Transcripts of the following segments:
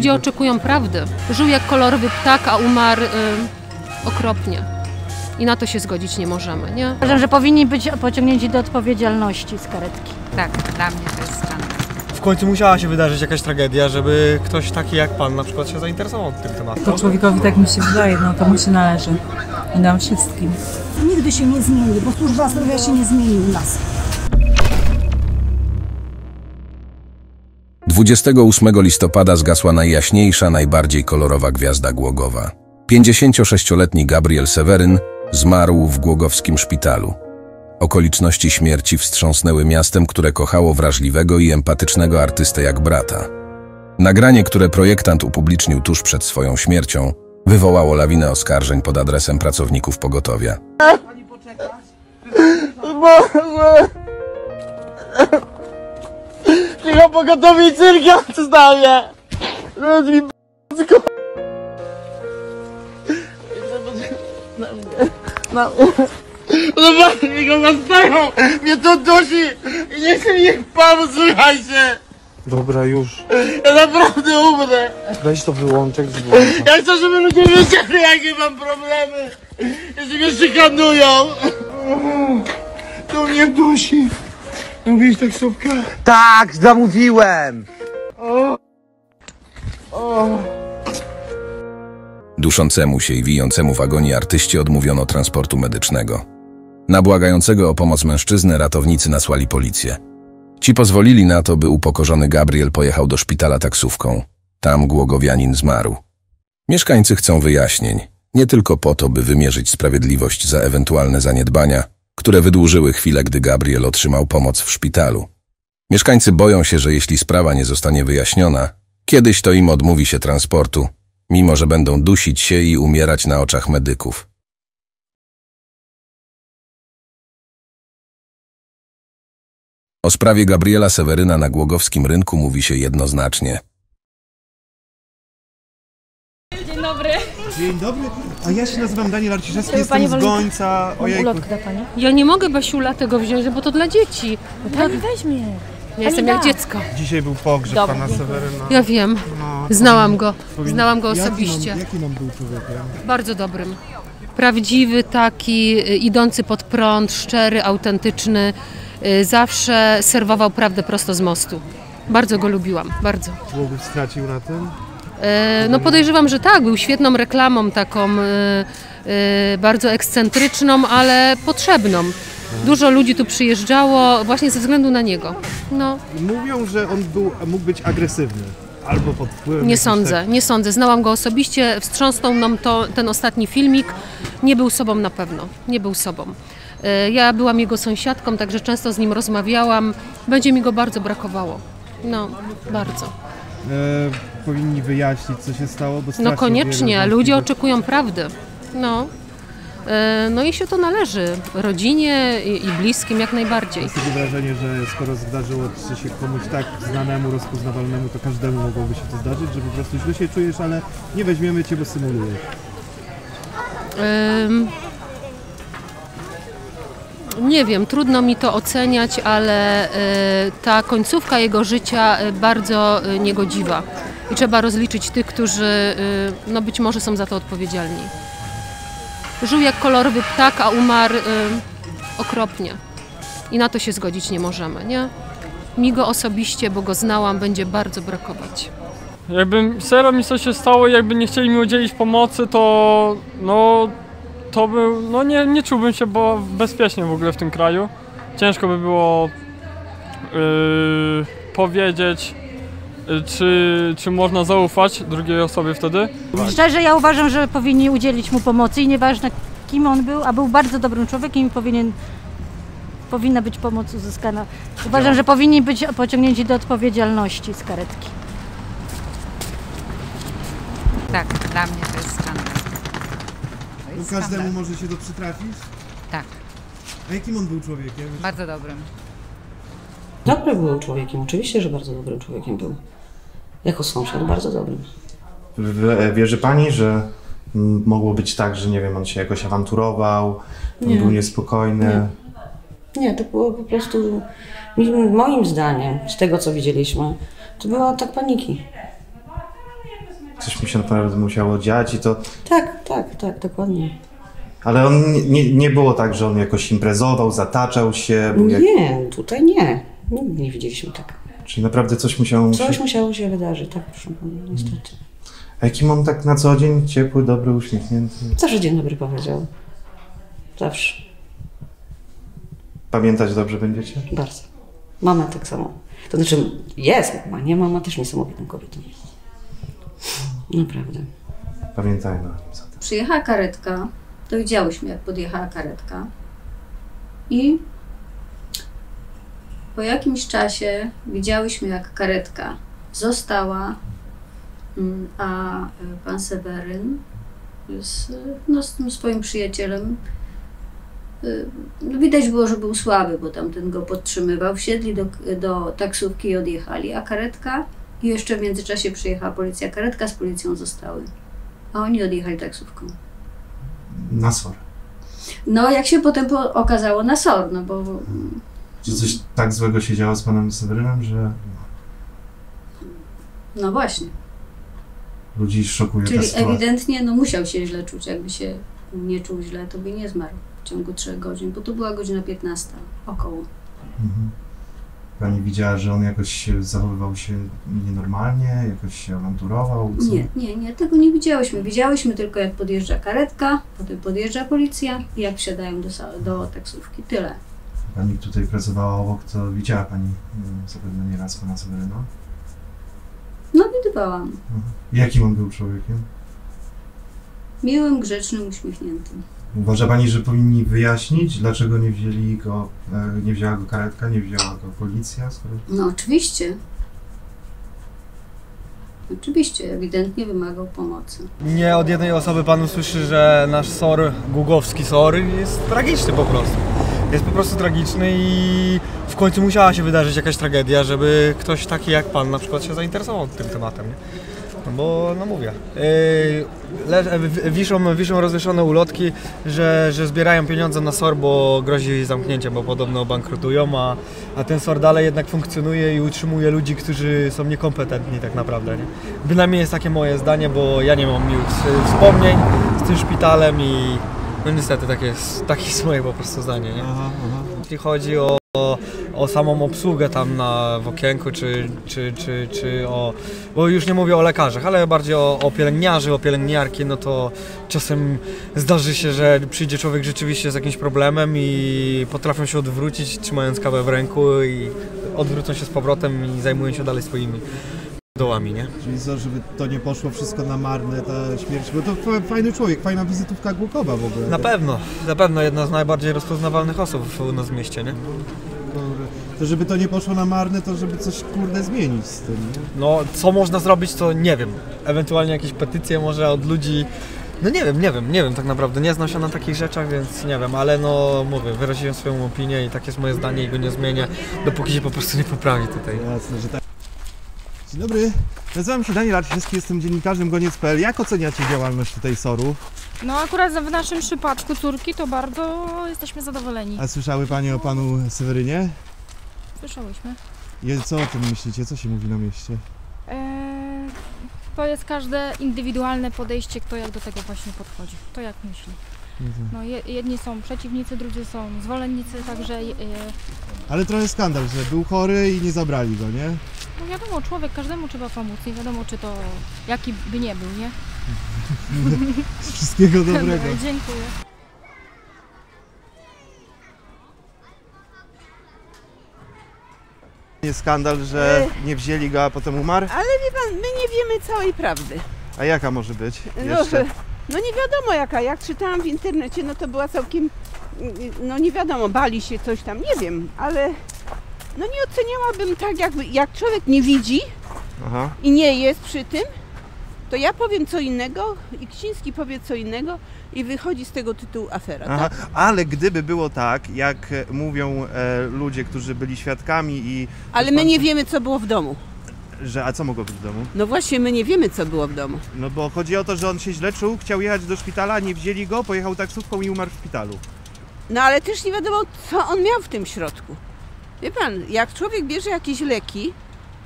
Ludzie oczekują prawdy. Żył jak kolorowy ptak, a umarł y, okropnie. I na to się zgodzić nie możemy, nie? Uważam, że powinni być pociągnięci do odpowiedzialności z karetki. Tak, dla mnie to jest skandal. W końcu musiała się wydarzyć jakaś tragedia, żeby ktoś taki jak pan na przykład się zainteresował tym tematem. To człowiekowi tak mi się wydaje, no to mu się należy. I nam wszystkim. Nigdy się nie zmieni, bo służba zdrowia się nie zmieni u nas. 28 listopada zgasła najjaśniejsza, najbardziej kolorowa gwiazda Głogowa. 56-letni Gabriel Seweryn zmarł w głogowskim szpitalu. Okoliczności śmierci wstrząsnęły miastem, które kochało wrażliwego i empatycznego artystę jak brata. Nagranie, które projektant upublicznił tuż przed swoją śmiercią, wywołało lawinę oskarżeń pod adresem pracowników pogotowia. Tylko pogotowi cyrka zostawię! Teraz mi tylko... No, Zobaczcie, mnie go zastają! Mnie to dusi! I nie chcę mi ich pomóc, słuchajcie! Dobra, już. Ja naprawdę umrę! Weź to wyłączek z włącza. Ja chcę, żeby ludzie wiedzieli, jakie mam problemy! Że mnie szykanują! To mnie dusi! Mówisz taksówkę? Tak, zamówiłem! Duszącemu się i wijącemu w agonii artyście odmówiono transportu medycznego. Na błagającego o pomoc mężczyznę ratownicy nasłali policję. Ci pozwolili na to, by upokorzony Gabriel pojechał do szpitala taksówką. Tam głogowianin zmarł. Mieszkańcy chcą wyjaśnień, nie tylko po to, by wymierzyć sprawiedliwość za ewentualne zaniedbania, które wydłużyły chwilę, gdy Gabriel otrzymał pomoc w szpitalu. Mieszkańcy boją się, że jeśli sprawa nie zostanie wyjaśniona, kiedyś to im odmówi się transportu, mimo że będą dusić się i umierać na oczach medyków. O sprawie Gabriela Seweryna na Głogowskim rynku mówi się jednoznacznie. Dzień dobry, a ja się nazywam Daniel Arciszewski, jestem z Gońca. Ojejku. Ulotkę da pani? Ja nie mogę Basiula tego wziąć, bo to dla dzieci. Pani weźmie. Ja jestem jak dziecko. Dzisiaj był pogrzeb Dobra, pana. Seweryna. Ja wiem. No, Znałam go. Znałam go Jaki osobiście. nam- Jaki nam był człowiekiem? Bardzo dobrym. Prawdziwy, taki, y, idący pod prąd, szczery, autentyczny. Y, Zawsze serwował prawdę prosto z mostu. Bardzo go lubiłam, bardzo. Głogów stracił na tym? E, No podejrzewam, że tak, był świetną reklamą, taką e, e, bardzo ekscentryczną, ale potrzebną. Dużo ludzi tu przyjeżdżało właśnie ze względu na niego. No, Mówią, że on był, mógł być agresywny. Albo pod wpływem... nie sądzę, nie sądzę. Znałam go osobiście, wstrząsnął nam to, ten ostatni filmik. Nie był sobą na pewno, nie był sobą. Ja byłam jego sąsiadką, także często z nim rozmawiałam. Będzie mi go bardzo brakowało. No, bardzo. E, powinni wyjaśnić, co się stało, bo No koniecznie, ludzie oczekują prawdy. No. E, No i się to należy rodzinie i, i bliskim jak najbardziej. Jest takie wrażenie, że skoro zdarzyło się komuś tak znanemu, rozpoznawalnemu, to każdemu mogłoby się to zdarzyć, że po prostu źle się czujesz, ale nie weźmiemy cię, bo symulujesz. Ym, Nie wiem, trudno mi to oceniać, ale e, ta końcówka jego życia e, bardzo e, niegodziwa. I trzeba rozliczyć tych, którzy e, no być może są za to odpowiedzialni. Żył jak kolorowy ptak, a umarł e, okropnie. I na to się zgodzić nie możemy, nie? Mi go osobiście, bo go znałam, będzie bardzo brakować. Jakby serio mi coś się stało jakby nie chcieli mi udzielić pomocy, to no to był, no nie, nie czułbym się bo bezpiecznie w ogóle w tym kraju. Ciężko by było yy, powiedzieć, czy, czy można zaufać drugiej osobie wtedy. Szczerze ja uważam, że powinni udzielić mu pomocy i nieważne kim on był, a był bardzo dobrym człowiekiem i powinien, powinna być pomoc uzyskana. Uważam, że powinni być pociągnięci do odpowiedzialności z karetki. Tak, dla mnie to jest skandal. To jest każdemu skandal. może się to przytrafić? Tak, A jakim on był człowiekiem? bardzo dobrym. Dobrym był człowiekiem, oczywiście, że bardzo dobrym człowiekiem był. Jako sąsiad bardzo dobrym. W- Wierzy pani, że mogło być tak, że nie wiem, on się jakoś awanturował, on Nie. był niespokojny? Nie, to było po prostu, moim zdaniem, z tego co widzieliśmy, to była atak paniki. wszystkim się naprawdę musiało dziać i to... Tak, tak, tak, dokładnie. Ale on nie- nie, nie było tak, że on jakoś imprezował, zataczał się, był jak... Nie, tutaj nie. Nigdy nie widzieliśmy tak. Czyli naprawdę coś musiało... Coś się... musiało się wydarzyć, tak, proszę pana, niestety. A jakim on tak na co dzień? Ciepły, dobry, uśmiechnięty? Zawsze dzień dobry powiedział. Zawsze. Pamiętać dobrze będziecie? Bardzo. Mama tak samo. To znaczy jest mama, nie? Mama też niesamowitą kobietą. Naprawdę. Pamiętajmy o tym. Przyjechała karetka, to widziałyśmy jak podjechała karetka i po jakimś czasie widziałyśmy jak karetka została, mm, a y, pan Seweryn z, no, z tym swoim przyjacielem y, no widać było, że był słaby, bo tamten go podtrzymywał. Wsiedli do, do taksówki i odjechali, a karetka i jeszcze w międzyczasie przyjechała policja. Karetka z policją zostały, a oni odjechali taksówką. Na SOR. No, jak się potem po, okazało na SOR, no bo Czy coś tak złego się działo z panem Sewerynem, że no właśnie. ludzi szokuje ta Czyli sytuacja? ewidentnie no, musiał się źle czuć. Jakby się nie czuł źle, to by nie zmarł w ciągu trzech godzin, bo to była godzina 15 około. Mhm. Pani widziała, że on jakoś się zachowywał się nienormalnie, jakoś się awanturował? Co? Nie, nie, nie, tego nie widziałyśmy. Widziałyśmy tylko jak podjeżdża karetka, potem podjeżdża policja i jak wsiadają do, do taksówki. Tyle. Pani tutaj pracowała obok, to widziała Pani mm, zapewne nieraz pana Seweryna? No, widywałam. Mhm. Jakim on był człowiekiem? Miłym, grzecznym, uśmiechniętym. Uważa Pani, że powinni wyjaśnić, dlaczego nie wzięli go, e, nie wzięła go karetka, nie wzięła go policja? Skoro... No, oczywiście. Oczywiście, ewidentnie wymagał pomocy. Nie od jednej osoby pan usłyszy, że nasz SOR, głogowski SOR jest tragiczny po prostu. Jest po prostu tragiczny i w końcu musiała się wydarzyć jakaś tragedia, żeby ktoś taki jak pan na przykład się zainteresował tym tematem. Nie? No bo, no mówię, yy, wiszą, wiszą rozwieszone ulotki, że, że zbierają pieniądze na SOR, bo grozi zamknięciem, bo podobno bankrutują, a, a ten SOR dalej jednak funkcjonuje i utrzymuje ludzi, którzy są niekompetentni tak naprawdę. Nie? Bynajmniej jest takie moje zdanie, bo ja nie mam miłych wspomnień z tym szpitalem i no niestety takie jest, takie jest moje po prostu zdanie. Nie? Jeśli chodzi o, o, o samą obsługę tam na, w okienku, czy, czy, czy, czy o, bo już nie mówię o lekarzach, ale bardziej o, o pielęgniarzy, o pielęgniarki, no to czasem zdarzy się, że przyjdzie człowiek rzeczywiście z jakimś problemem i potrafią się odwrócić trzymając kawę w ręku i odwrócą się z powrotem i zajmują się dalej swoimi dołami, nie? Czyli co, żeby to nie poszło wszystko na marne, ta śmierć, bo to fa- fajny człowiek, fajna wizytówka Głukowa w ogóle. Na pewno, na pewno jedna z najbardziej rozpoznawalnych osób u nas w mieście, nie? To żeby to nie poszło na marne, to żeby coś kurde zmienić z tym, nie? No, co można zrobić, to nie wiem. Ewentualnie jakieś petycje może od ludzi. No nie wiem, nie wiem, nie wiem tak naprawdę. Nie znam się na takich rzeczach, więc nie wiem, ale no mówię, wyraziłem swoją opinię i tak jest moje zdanie i go nie zmienię, dopóki się po prostu nie poprawi tutaj. Jasne, że tak. Dzień dobry, nazywam się Daniel Arciński, jestem dziennikarzem goniec.pl. Jak oceniacie działalność tutaj SOR-u? No akurat w naszym przypadku córki to bardzo jesteśmy zadowoleni. A słyszały Panie o Panu Sewerynie? Słyszałyśmy. I co o tym myślicie? Co się mówi na mieście? Eee, to jest każde indywidualne podejście, kto jak do tego właśnie podchodzi. To jak myśli. No, je, jedni są przeciwnicy, drudzy są zwolennicy, także e, Ale trochę skandal, że był chory i nie zabrali go, nie? No wiadomo, człowiek każdemu trzeba pomóc. Nie wiadomo, czy to jaki by nie był, nie? Wszystkiego dobrego. Dziękuję. Nie skandal, że nie wzięli go, a potem umarł? Ale wie pan, my nie wiemy całej prawdy. A jaka może być No, jeszcze? no nie wiadomo jaka. Jak czytałam w internecie, no to była całkiem, no nie wiadomo, bali się coś tam, nie wiem, ale no nie oceniałabym tak, jakby, jak człowiek nie widzi Aha. i nie jest przy tym, to ja powiem co innego i Ksiński powie co innego i wychodzi z tego tytułu afera, Aha, tak? ale gdyby było tak, jak mówią e, ludzie, którzy byli świadkami i... Ale my nie wiemy, co było w domu. Że, a co mogło być w domu? No właśnie, my nie wiemy, co było w domu. No bo chodzi o to, że on się źle czuł, chciał jechać do szpitala, nie wzięli go, pojechał taksówką i umarł w szpitalu. No ale też nie wiadomo, co on miał w tym środku. Wie pan, jak człowiek bierze jakieś leki,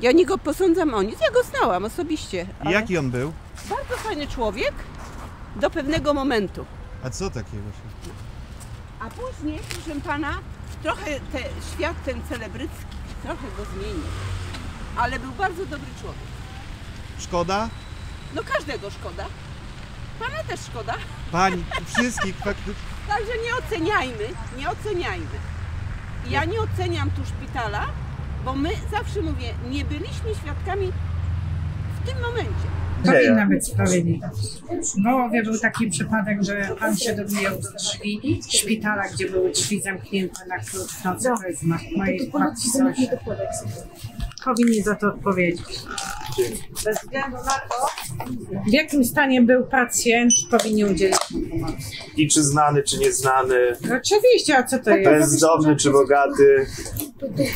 Ja nie go posądzam o nic, ja go znałam osobiście. I ale jaki on był? Bardzo fajny człowiek do pewnego momentu. A co takiego się... A później, proszę pana, trochę te, świat ten celebrycki trochę go zmienił. Ale był bardzo dobry człowiek. Szkoda? No każdego szkoda. Pana też szkoda. Pani, wszystkich faktycznie. Także nie oceniajmy, nie oceniajmy. Ja nie oceniam tu szpitala, bo my zawsze mówię, nie byliśmy świadkami w tym momencie. Powinna być sprawiedliwość. W Wołowie był taki przypadek, że pan się dobijał do drzwi szpitala, gdzie były drzwi zamknięte na klucz w nocy. To jest w mojej babci. Powinni za to odpowiedzieć. Bez względu na to, w jakim stanie był pacjent, powinni udzielić mu pomocy. I czy znany, czy nieznany, Oczywiście, a co to jest? bezdomny, czy bogaty.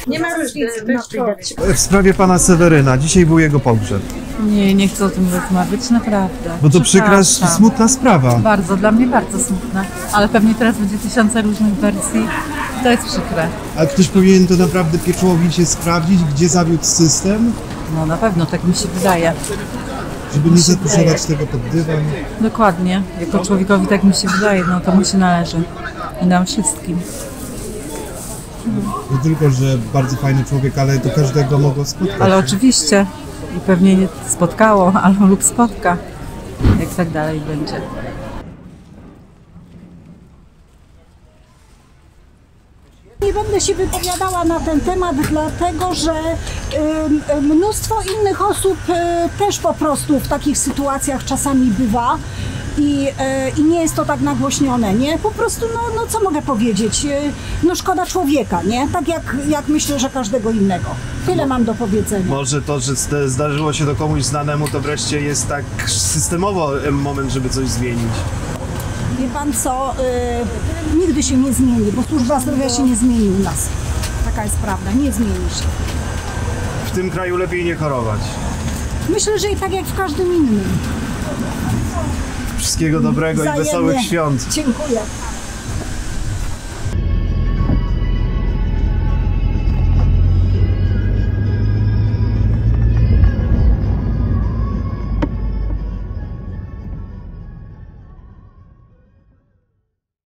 Nie ma różnicy, to jest człowiek. W sprawie pana Seweryna, dzisiaj był jego pogrzeb. Nie, nie chcę o tym rozmawiać, naprawdę. Bo to przykra, Przepraszam. smutna sprawa. Bardzo, dla mnie bardzo smutna. Ale pewnie teraz będzie tysiące różnych wersji. To jest przykre. A ktoś powinien to naprawdę pieczołowicie sprawdzić, gdzie zawiódł system, No na pewno, tak mi się wydaje. Żeby nie zapuszczać tego pod dywan. Dokładnie. Jako człowiekowi tak mi się wydaje, no to mu się należy. I nam wszystkim. Nie tylko, że bardzo fajny człowiek, ale to każdego mogło spotkać. Ale oczywiście. I pewnie nie spotkało, albo lub spotka. Jak tak dalej będzie. Nie będę się wypowiadała na ten temat, dlatego że mnóstwo innych osób y, też po prostu w takich sytuacjach czasami bywa. I, y, I nie jest to tak nagłośnione, nie? Po prostu, no, no co mogę powiedzieć? Y, No szkoda człowieka, nie? Tak jak, jak myślę, że każdego innego. Tyle mam do powiedzenia. Może to, że zda- zdarzyło się to komuś znanemu, to wreszcie jest tak systemowo em, moment, żeby coś zmienić. Wie pan co? Y, nigdy się nie zmieni, bo służba zdrowia się nie zmieni u nas. Taka jest prawda, nie zmieni się. W tym kraju lepiej nie chorować. Myślę, że i tak jak w każdym innym. Wszystkiego dobrego i wesołych świąt. Dziękuję.